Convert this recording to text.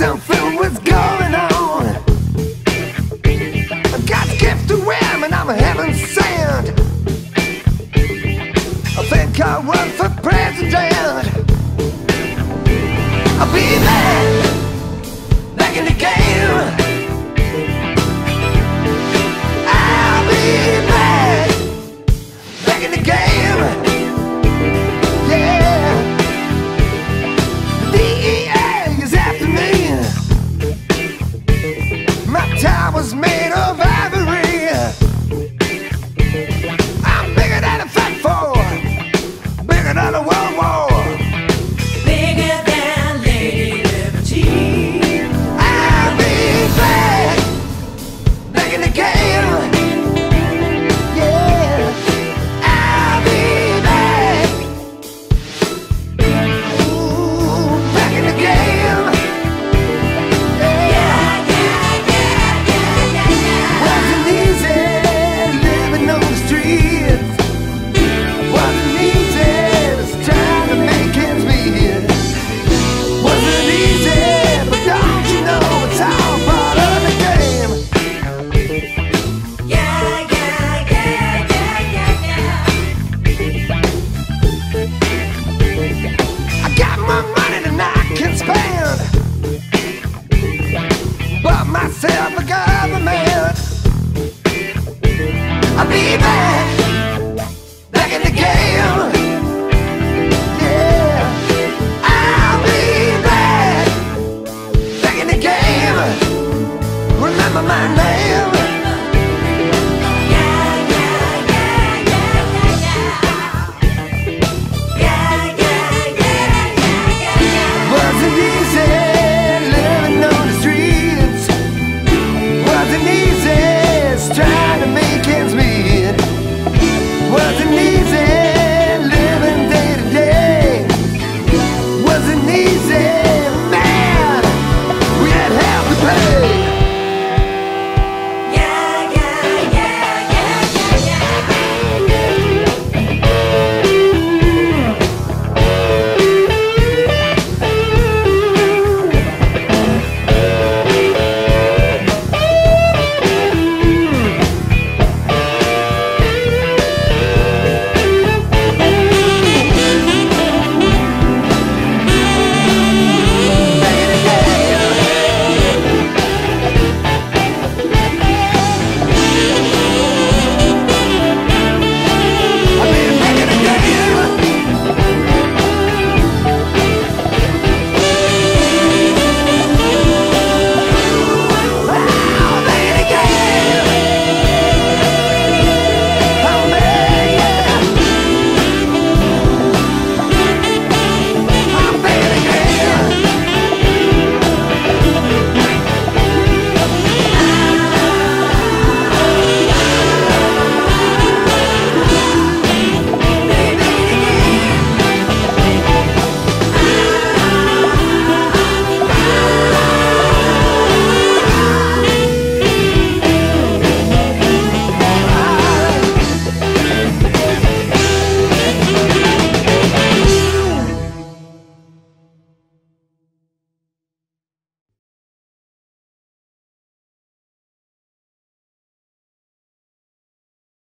something was going on. I've got a gift to wham, and I'm a heaven sent. I think I was. Myself a government. I'll be back.